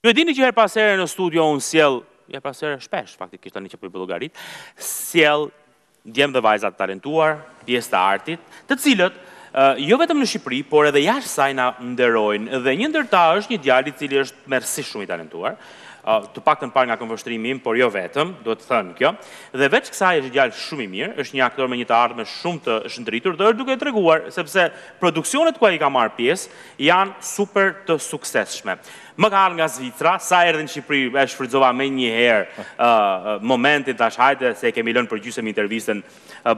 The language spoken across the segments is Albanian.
Ju e dini që her pas here në studio unë sjell, her pas here shpesh faktikisht tani që po i bëj llogaritë, sjell djem dhe vajza të talentuar, pjesë të artit, të cilët jo vetëm në Shqipëri, por edhe jashtë saj na nderojnë dhe një ndër ta është një djalë i cili është shumë i talentuar, të paktën parë nga këndvështrimi im, por jo vetëm, duhet thënë kjo. Dhe veç kësaj është djalë shumë i mirë, është një aktor me një të ardhme shumë të shndritur dhe është duke e treguar sepse produksionet ku ai ka marrë pjesë janë super të suksesshme. Më ka ardhur nga Zvicra, sa erdhi në Shqipëri e shfrytëzova menjëherë momentin thash hajde se e kemi lënë për gjysëm intervistën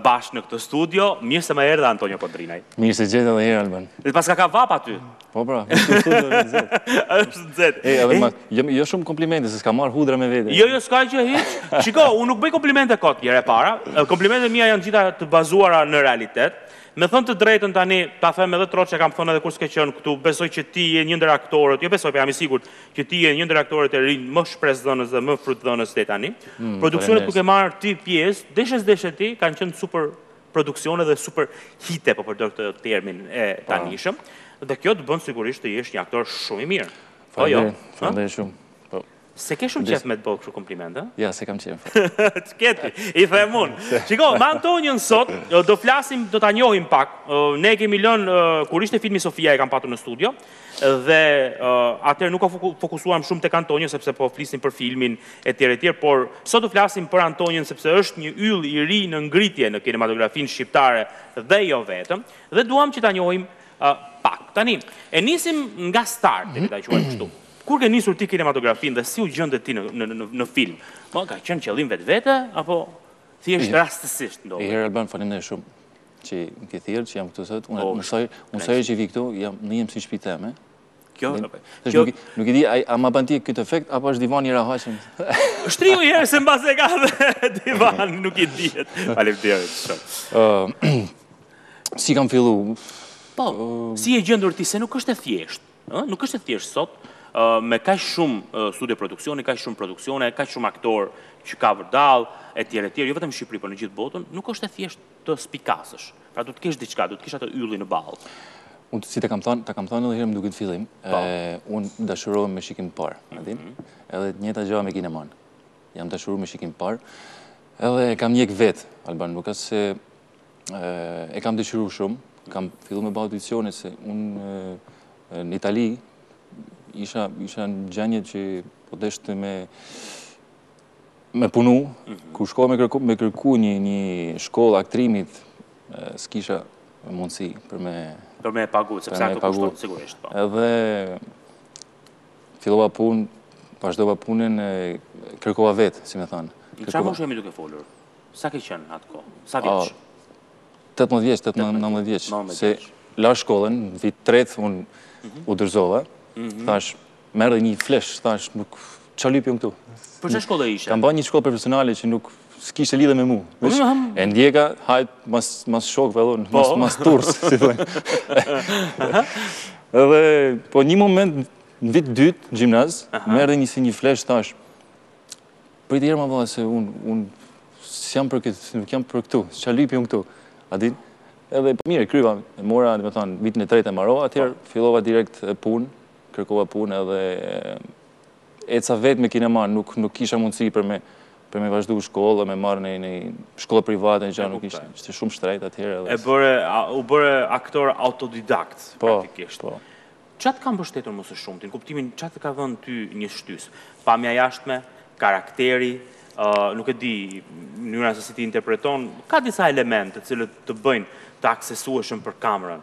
bashkë në këtë studio. Mirë se më erdhe Antonio Kodrinaj. Mirë se të gjeta edhe një herë Alban. Dhe paska kap vapa ty. Po pra, në këtë studio është nxehtë. Është nxehtë. E edhe më jo, jo shumë komplimente se s'kam marr hudra me vete. Jo, jo s'ka gjë hiç. Shiko, unë nuk bëj komplimente kot, një herë e para. Komplimentet e mia janë gjitha të bazuara në realitet. Me thënë të drejtën tani, ta them edhe troç, e kam thënë edhe kur s'ke qenë këtu, besoj që ti je një ndër aktorët, jo besoj, po jam i sigurt, që ti je një ndër aktorët e rinj më shpresëdhënës dhe më frutdhënës deri tani. Mm, Produksionet ku ke marr ti pjesë, deshe s'deshe ti, kanë qenë super produksione dhe super hite, po përdor këtë termin e po. tanishëm. Dhe kjo të bën sigurisht të jesh një aktor shumë i mirë. Po jo. Faleminderit shumë. Po. S'e ke shumë qef me të bo kështu komplimente? Jo, s'e kam qef. Të keti, i the mund. Shiko, me Antonion sot, do flasim, do ta njohim pak. Ne e kemi lënë, kur ishte filmi Sofia e kam patur në studio, Dhe atëherë nuk u fokusuam shumë tek Antonio sepse po flisnim për filmin etj etj, por sot do flasim për Antonion sepse është një yll i ri në ngritje në kinematografinë shqiptare dhe jo vetëm dhe duam që ta njohim pak. Tani, e nisim nga starti, le ta quajmë kështu. Kur ke nisur ti kinematografinë dhe si u gjende ti në në në film? Po ka qenë qëllim në vetvete apo thjesht rastësisht ndodhi? Një herë Alban, faleminderit shumë. Që më ke thirrë, që jam këtu sot, unë po, masnej, masnej që vi këtu, jam, ndihem si shpi teme. Kjo, kjo... Nuk e di, a ma ban ti këtë efekt, apo është divani i rahatshëm? Shtrihu një herë, se mbase ka dhe divani, nuk i dihet. Faleminderit, shumë. Si kam fillu? Po, si je gjendur ti, se nuk është e thjeshtë. Nuk është e thjeshtë sot, me kaq shumë studio produksioni, kaq shumë produksione, kaq shumë aktorë që ka vërdallë, e tjere, e tjere, jo vetëm Shqipëri, por në gjithë botën, nuk është e thjeshtë të spikasësh. Pra duhet të kesh diçka, duhet të kesh atë yllin në ballë. Unë si të kam thonë, të kam thonë edhe një herë më duket në fillim, po. unë dashurohem me shikim të parë, mm -hmm. edhe e njëjta gjë me kinemon. Jam dashuru me shikim të parë, edhe e kam njek vetë, Alban Lukas, se e kam dëshiru shumë, kam fillu me bo audicione, se unë në Itali isha, isha në gjenje që po deshe me me punu, mhm. kur shkova me kërku, me kërku një, një shkollë aktrimit, s'kisha mundësi për me... Për me pagu, sepse ato kushtojnë, sigurisht. Po. Edhe fillova punë, vazhdova punën, kërkova vetë, si me thanë. Në ça moshe jemi duke folur? Sa ke qenë në atë kohë? Sa vjeç? 18 vjeç, 18 vjeç. S'e lash shkollën, vit të tretë, unë mhm. u dorzova, mhm. thashë, Më erdhi një flesh, thashë, nuk, ça lypi unë këtu? Për ç'shkollë ishe? Kam ba një shkollë profesionale që nuk, s'kishte lidhje me mu. Po, e ndjeka, hajt, mas, mas shokëve, domethënë, po. mas, mas turmës, si dele. Edhe, po një moment, në vit të dytë, në gjimnaz, më erdhi një si një flesh, thashë, prit, çerë ma bëhe, se unë, unë, s'jam për këtë, nuk jam për këtu, ça lypi unë këtu, a din, edhe, po mirë, kryva, mora, domethonë, vitin e tretë e marova, atëherë, po. fillova direkt punë, Kërkova punë edhe eca vetë me kinema, nuk kisha mundësi për me për me vazhdu shkollë, me marrë në një shkollë private, një gja nuk ishte, ishte shumë shtrejt atëherë edhe. E bëre, u bëre aktor autodidakt, po, praktikisht. Po, po. Ça të ka mbështetur më së shumti, në kuptimin ça të ka dhënë ty një shtysë? Pamja e jashtme, karakteri, nuk e di, mënyra se si ti interpreton, ka disa elementë të cilët të bëjnë të aksesueshëm për kamerën.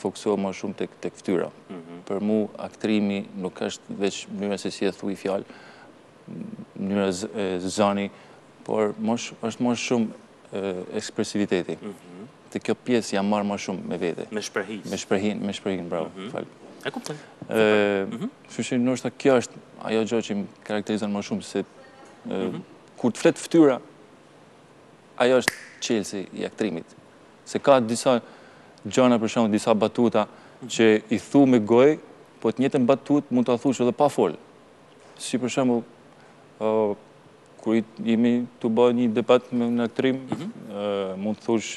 fokusohem më shumë tek tek fytyra. Mhm. Për mu aktrimi nuk është veç mënyra se si e thu fjalën, mënyra a zani, por është më shumë ekspresiviteti. Mhm. Te kjo pjesë jam marrë më shumë me vete. Me shprehi. Me shprehi, me shprehi, bravo. Mhm. Falë. E kuptoj. Ëh, kështu që ndoshta kjo është ajo gjë që më karakterizon më shumë se kur të flet fytyra, Ajo është çelësi i aktrimit. Se ka disa gjëna për shembull disa batuta që i thu me gojë, po të njëjtën batutë mund ta thush edhe pa fol. Si për shembull ë kur jemi tu ba një debat me në aktrim, mhm. mund të thush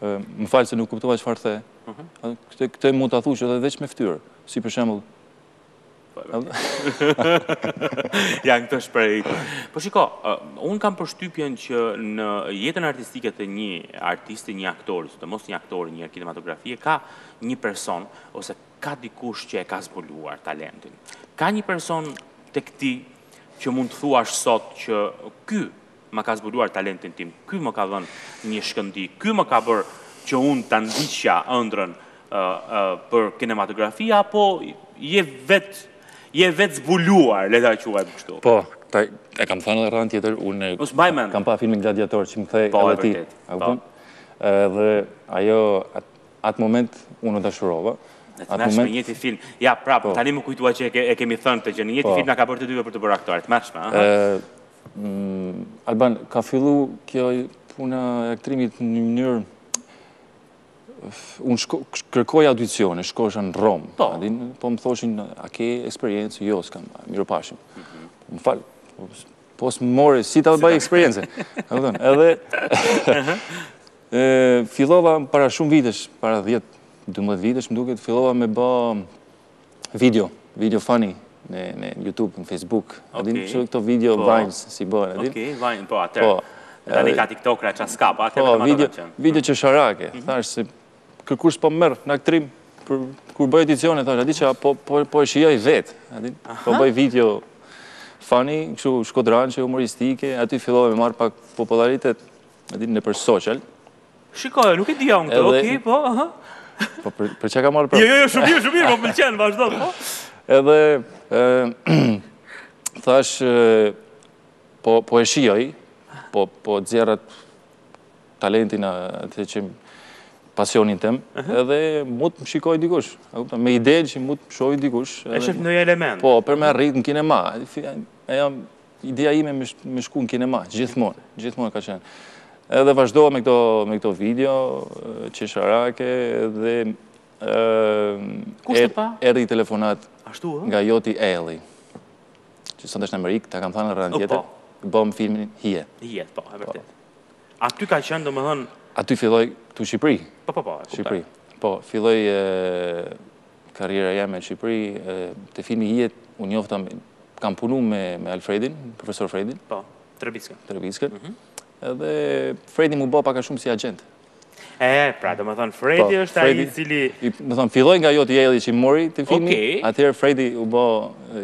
më fal se nuk kuptova çfarë the. Mhm. Këtë këtë mund ta thush edhe veç me fytyrë. Si për shembull Janë këto shprehjet. Po shiko, unë kam përshtypjen që në jetën artistike të një artisti, një aktori, sidomos një aktori, në kinematografi, ka një person, ose ka dikush që e ka zbuluar talentin. Ka një person tek ti që mund të thuash sot që ky Më ka zbuluar talentin tim, ky më ka dhënë një shkëndi, ky më ka bërë që unë ta ndiqja ëndrrën për kinematografi apo je vetë je vetë zbuluar, le ta quajmë kështu. Po, ta e kam thënë edhe radhën tjetër, unë kam pa filmin Gladiator që më the edhe ti. E kupton? Dhe ajo atë moment u dashurova. E pabesueshme, i njëjti film, ja prapë, tani më kujtua që e kemi thënë këtë gjënë, i njëjti film na ka bërë të dyve për t'u bërë aktorë, e pabesueshme, aha. Alban, ka fillu kjo puna e aktrimit në një mënyrë... Unë shko, kërkoja audicione, shkosha në Romë. Po. po më thoshin, a ke eksperiencë? Jo, s'kam, mirupafshim. Mhm. Më falë, po, po s'më more, si ta bëj eksperiencën. Edhe, fillova para shumë vitesh, para 10-12 vitesh, më duket, fillova me ba Video, video funny në në YouTube, në Facebook. A din, këto video po. vines si bëhen, a din? Okej, vine, po atëherë. Po. Tani ka TikTok-ra ça s'ka, po atëherë po, video, video qesharake, mhm. thash se kërkush s'po më merr në aktrim kur bëj audicione thash, a di çka po po po e shijoj vet, a din? Po bëj video funny, kështu shkodrançe humoristike, aty fillova me marr pak popularitet, a din nëpër social. Shiko, nuk e dija unë këtë, okej, po, aha. Po, për çka marr për? Jo, jo, jo, shumë mirë, shumë mirë, po më pëlqen, vazhdo, po. Edhe, thash, po, po e shijoj, po, po nxjerr atë talentin, atë pasionin tem, edhe mund të më shikojë dikush, me idenë që mund të më shohë dikush. E sheh në element. Po, për me arritë në kinema, e jam Ideja jeme me shku në kinema, gjithmonë, gjithmonë ka qenë. Edhe vazhdova me këto video qesharake, dhe... Kush të pa? Erdhi telefonata nga Joti Ejlli, që s'di, është në Amerikë, ta kam thanë në radhën po, tjetër, po. bëmë filmin Hijet. Hijet, po, e vërtetë. Po. Aty ka qenë, domethënë... Aty filloi këtu në Shqipëri. Po, po, po, e kuptoj. Po, filloi Karriera jeme në Shqipëri, te filmi Hijet, unë njofta, kam punu me Alfredin, profesor Fredin. Po, Trebicka. Trebicka. Mhm. Dhe Fredi m'u bo pak a shumë si agjent. E, pra, domethënë, po, Fredi është ai i cili... Domethënë, filloi nga Joti Ejlli që më mori te filmi, atëherë Fredi u bo...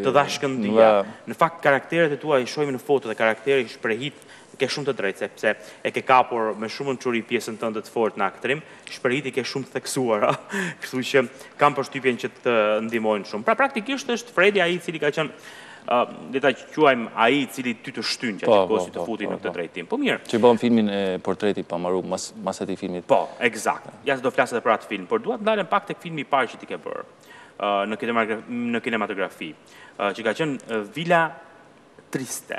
Të dha shkëndijën. Në fakt, karakteret e tua i shohim në foto dhe karakteret, shprehitë Ke shumë të drejtë sepse e ke kapur me shumë mençuri pjesën tënde të fortë në aktrim, shprehitë i ke shumë të theksuara, kështu që kam përshtypjen që të ndihmojnë shumë. Pra praktikisht është Fredi ai i cili ka qenë le ta quajmë ai i cili ty të shtyn, që po, ti kosi po, të po, futi në këtë drejtim. Po mirë. Që bëmë filmin Portreti i pambaruar mas mas atij filmit. Po, eksakt. Ja se do flasim edhe për atë film, por dua të ndalem pak tek filmi i parë që ti ke bërë në kinematografi, në kinematografi që ka qenë Vila Triste.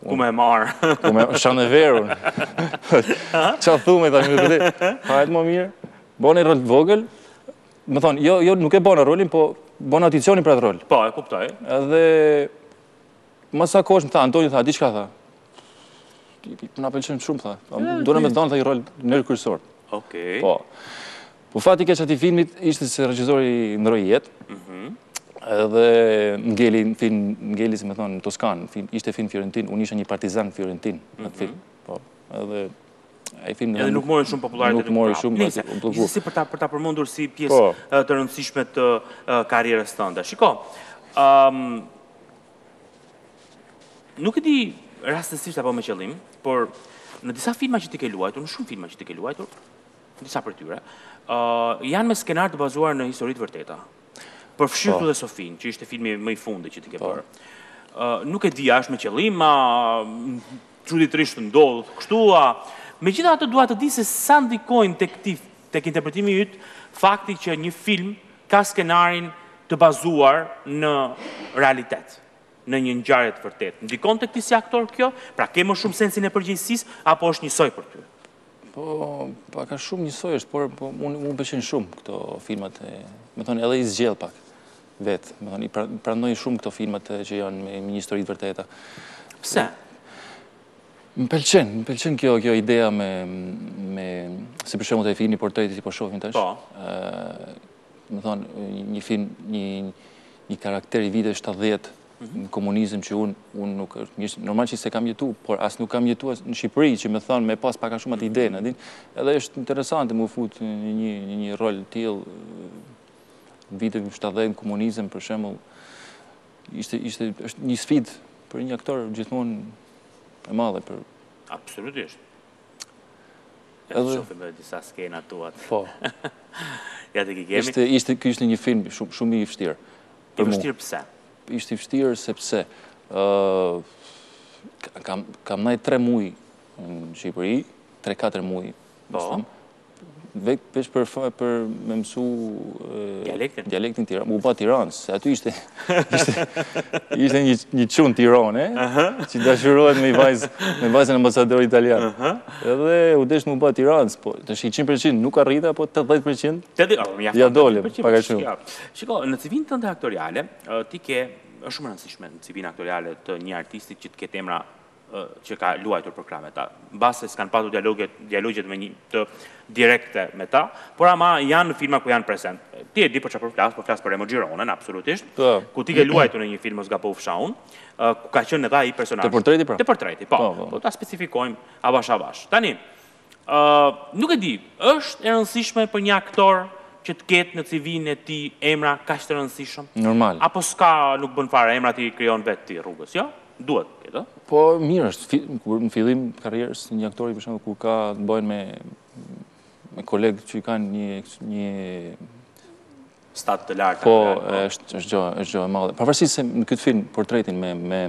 Ku me marrë? Ku me shanë e verë, unë. Ça thu me, tani me ty Hajde më mirë. Bona një rol të vogël. Me thonë, jo, jo, nuk e bona rolin, po bona audicionin për atë rol. Po, e kuptoj. Edhe... Mas sa kohësh më tha, Antoni tha, di çka tha? Ti, ti, na pëlqen shumë, tha. Do na me të dhonë, tha, i rol ma kryesor. Okej. Po. Po fati i keq atij filmit ishte se regjizori ndroi jetë. Edhe ngeli një film, ngeli si me thon në Toskanë, film ishte film fiorentin, unë isha një partizan fiorentin në atë film. Po. Edhe ai film Edhe nuk mori shumë popullaritet. Nuk mori shumë, Nëse, u bllokua. Gjithsesi për ta për ta përmendur si pjesë po. të rëndësishme të karrierës tënde. Shiko, ëm nuk e di rastësisht apo me qëllim, por në disa filma që ti ke luajtur, në shumë filma që ti ke luajtur, disa prej tyre, janë me skenar të bazuar në histori të vërteta. Përfshirë po. këtu dhe Sofin, që ishte filmi më i fundit që ti ke po. bërë. Nuk e di, a është me qëllim, a çuditërisht ndodh kështu, a megjithatë dua të di se sa ndikojnë tek ti, tek interpretimi yt, fakti që një film ka skenarin të bazuar në realitet në një ngjarje të vërtetë. Ndikon tek ti si aktor kjo? Pra ke më shumë sensin e përgjegjësisë apo është njësoj për ty? Po, pak a shumë njësoj është, por po, unë më pëlqen shumë këto filmat e, me thonë, edhe i zgjedh pak vetë, me thonë, i pra, pranoj shumë këto filmat që janë me, me një histori të vërtetë. Pse? Më pëlqen, më pëlqen kjo, kjo idea me, me si për shembull te filmi portreti që po shohim tash. Po. Ë, me thonë, një film, një, një karakter i viteve 70, në komunizm që unë, unë nuk, normal që s'e kam jetu, por as nuk kam jetu në Shqipëri, që me thonë me pas pak a shumë atë ide, e din, edhe është interesant me u fut në, një, një rol till, viteve 70 në komunizm, për shembull, ishte, ishte, është një sfidë për një aktor gjithmonë e madhe. Për... Absolutisht. Edhe... Edhe shofim edhe disa skena tuat. Po. ja te ki kemi. Ishte, ishte, ka qenë një film shumë, shumë i vështirë. I vështirë pse? Ishte i vështirë sepse kam nejt tre muj në Shqipëri, tre katër muj, po. veç veç për fa për me mësu dialektin tiranas, m'u ba tiranas, se aty ishte ishte një çun tiranas, që dashurohet me vajzën e ambasadorit italian. Edhe u desh me u ba tiranas, po, tashi 100% nuk arrita, po 80% ia dola, pak a shumë. Shiko, në CV-në tënde aktoriale, ti ke, është shumë e rëndësishme në CV-në aktoriale të një artisti që të ketë emra që ka luajtur përkrah me ta. Mbase s'kanë patur dialoge, dialogjet me një të direkte me ta, por ama janë në filma ku janë prezent. Ti e di për çfarë po flas, po flas për Remo Gironen, absolutisht. Po. Ku ti ke luajtur në një film mos gabofsha unë, ku ka qenë edhe ai personazh. Te portreti pra. Te portreti, po. Po, po. po ta specifikojmë avash-avash. Tani, Nuk e di, është e rëndësishme për një aktor që të ketë në CV-në e tij emra kaq të rëndësishëm? Normal. Apo s'ka, nuk bën fare, emrat i krijon vetë ti rrugës, jo? Duhet të ketë, ë? Po, mirë është, në fillim karrierës një aktori, për shembull, kur ka të bajn me kolegë që i kanë një një stazh të lartë. Po, është gjo, është gjo e madhe. Pavarësisht se në këtë film, portretin me, me,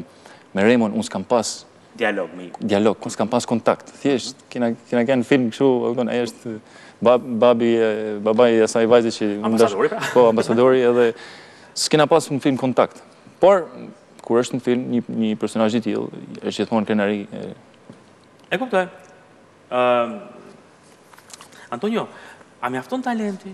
me Remon, unë s'kam pas... Dialog, me... Dialog, unë s'kam pas kontakt. Thjesht, kena, kena kënë film kështu, e është babi, babaj e asaj vajze që... Ambasadori, pra? Po, ambasadori edhe... S'kena pas në film kontakt. Por, kur është në film, një, një personazh i tillë, është gjithmonë krenari... E kuptoj. Antonio, a mjafton talenti?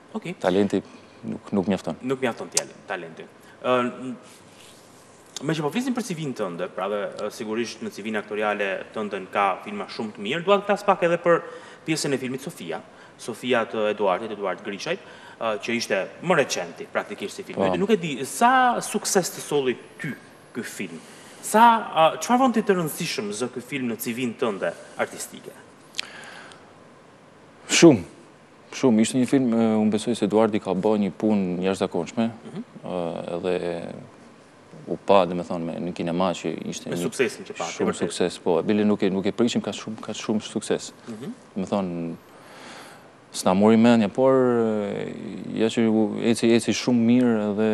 Okej. Talenti nuk nuk mjafton. Nuk mjafton tal, talenti. Ë Meqë po flisim për CV-në tënde, pra dhe sigurisht në CV-në aktoriale tënden ka filma shumë të mirë, dua të flas pak edhe për pjesën e filmit Sofia, Sofia të Eduartit, Eduart Grishajt, që ishte më recenti praktikisht si film. Nuk e di sa sukses të solli ty ky film. Sa çfarë vendi të rëndësishëm zë ky film në CV-në tënde artistike? Shumë. Shumë, ishte një film, unë besoj se Eduardi ka ba një punë jashtëzakonshme, mhm. edhe u pa, domethanë, me në kinema që ishte... Me suksesin që pati. Shumë sukses, po, e bile nuk e pritshim kaq shumë sukses. Mhm. Domethanë, s'na e mori menja, por, ja që eci shumë mirë edhe...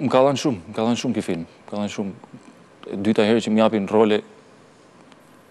Më ka dhanë shumë, më ka dhanë shumë ky film, më ka dhanë shumë. Dyta herë që më japin role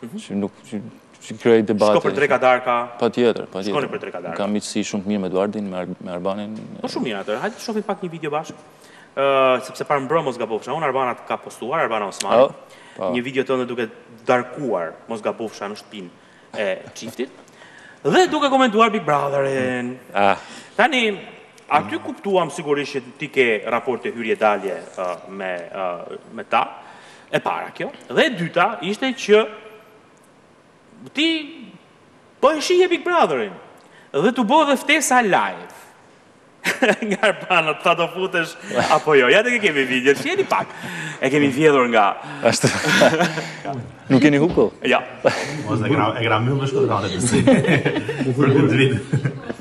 Mhm. që nuk që, që krijoi debate. Shkon për dreka darka. Patjetër, patjetër. Shkoj për dreka darka. Kam miqësi shumë të mirë me Eduardin, me, Ar me Arbanën. Po shumë mirë atëherë. Hajde të shohim pak një video bashkë. Uh, sepse parmbrëmë mos gabofsha unë, Arbana të ka postuar, Arbana Osmani. Oh, oh. Një video tënde duke darkuar mos gabofsha në shpinë e çiftit. Dhe duke komentuar Big Brotherin. Ah. Tani, aty kuptuam sigurisht që ti ke raporte hyrje dalje uh, me, uh, me ta. E para kjo, dhe e dyta ishte që ti po e shihje Big Brotherin dhe t'u bë dhe ftesa live. nga Arbana, a do futesh, apo jo, ja tek e kemi videon, shiheni pak, e kemi vjedhur nga... Ashtu, nuk jeni huku? Ja. Mos e gra, e gra mjë më shkëtë rrate të si, për këtë vitë.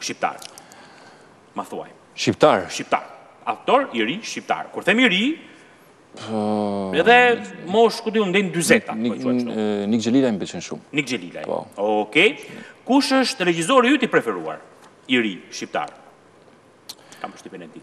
Shqiptar. Ma thuaj. Shqiptar. Shqiptar. Aktor i ri shqiptar. Kur them i ri, po, edhe mosh ku di un nën 40 ta, po thua kështu. Nik Xhelilaj më pëlqen shumë. Nik Xhelilaj. Po. Okej. Kush është regjizori yt i preferuar? I ri shqiptar. Kam përshtypjen e di.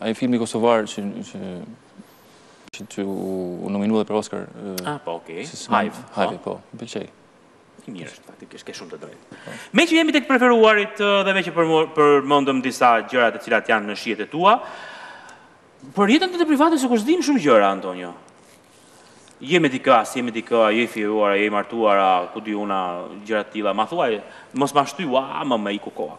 Ai filmi kosovar që që që u nominua për Oscar. Ah, po, okay. Hive, Hive, po. po. Më pëlqen. I mirë është, faktikisht ke shumë të drejtë. Po. Meqë jemi tek të preferuarit dhe meqë përmendëm disa gjëra të cilat janë në shijet e tua, për jetën tënde private sikur s'dimë shumë gjëra, Antonio. Je me dikë, si je me dikë, je i fejuar, je i martuar, ku di unë, gjëra të tilla. Ma thuaj, mos ma shty, ua, më, më iku koha.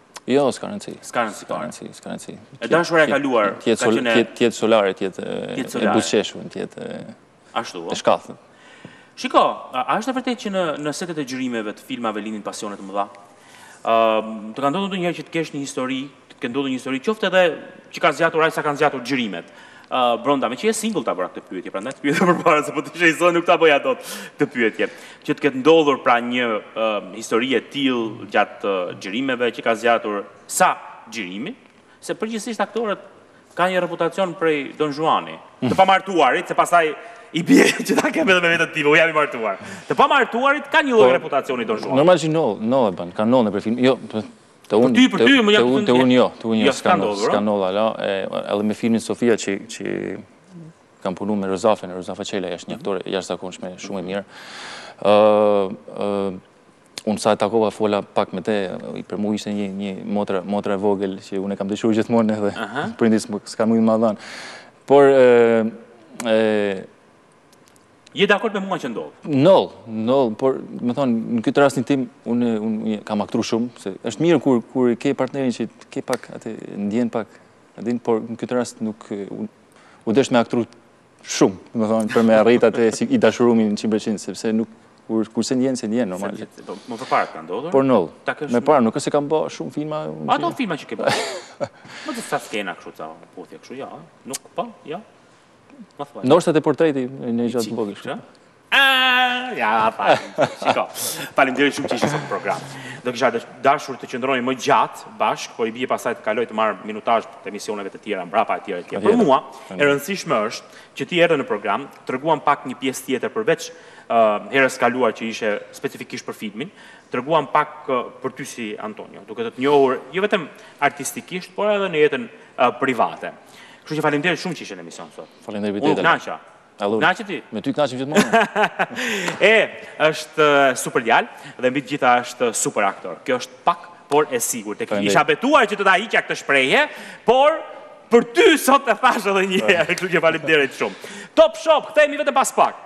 Jo, s'ka rëndësi. S'ka rëndësi. S'ka rëndësi, s'ka rëndësi. E dashura e kaluar. Të jetë solare, të jetë solare, të jetë e buzëqeshur, të jetë e... Ashtu, o? E shkathët. Shiko, a është e vërtetë që në, në setet e xhirimeve të filmave lindin pasione të mëdha? Uh, të ka ndodhur ndonjëherë që të kesh një histori, të ketë ndodhur një histori, qoftë edhe që ka zgjatur aq sa kanë zgjatur xhirimet. Uh, brenda, meqë je single ta bëra këtë pyetje, prandaj të pyeta përpara se po të ishe i zënë nuk ta bëja dot këtë pyetje. Që të ketë ndodhur pra një uh, histori e tillë gjatë uh, xhirimeve që ka zgjatur sa xhirimi, se përgjithsisht aktorët kanë një reputacion prej Don Juani, të pamartuarit, se pastaj i bie që ta kemë edhe me veten time, unë jam i martuar. Të pamartuarit kanë një lloj po, reputacioni Don Juani. Normal që ndodh, ndodh e bën, ka ndodh nëpër film. Jo, Te unë, për ty, për ty, te unë, te unë jo, te unë jo, s'ka ndodhë, s'ka ndodhë, ala, edhe me filmin Sofia që, që kam punu me Rozafën, Rozafa Çelaj, asht një aktore e jashtëzakonshme, shumë e mirë. Unë sa e takova fola pak me te, e për mu ishte një, një motra, motra e vogël, që unë e kam dëshur gjithmonë edhe, uh -huh. prindit s'kan mujt ma dhanë. Por, e, Je dakord me mua që ndodh? Ndodh, ndodh, por me thanë në këtë rastin tim unë un, kam aktru shumë, se është mirë kur kur ke partnerin që ke pak atë ndjen pak, din, por në këtë rast nuk un, u desh me aktru shumë, me thanë për me arrit atë si i dashurum 100% sepse nuk kur kur s'e ndjen s'e ndjen normal. Se, po, më përpara ka ndodhur. Po ndodh. Më parë nuk është se kam bë shumë filma. Ato filma që ke bërë. Me ca skena kështu ca puthje kështu, jo, nuk po, jo. Ndoshta te portreti në një gjatë botësh. Ah, ja, pa. Shiko. Faleminderit shumë që ishe në program. Do kisha dashur të qëndronim më gjatë bashkë, por i bie pastaj të kaloj të marr minutazh të emisioneve të tjera mbrapa etj etj. Për mua, e rëndësishme është që ti erdhe në program, treguam pak një pjesë tjetër përveç herës kaluar që ishe specifikisht për filmin, treguam pak për ty si Antonio, duke të njohur jo vetëm artistikisht, por edhe në jetën private. Kështu që faleminderit shumë që ishe në emision sot. Faleminderit U kënaqa. U kënaqe ti? Me ty kënaqem gjithmonë. e, është uh, super djalë dhe mbi të gjitha është uh, super aktor. Kjo është pak por e sigurt. Isha betuar që do ta hiqja këtë shprehje, por për ty sot e thashë edhe një herë, kështu që faleminderit shumë. Top Shop, kthehemi vetëm pas pak.